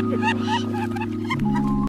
Ha ha ha!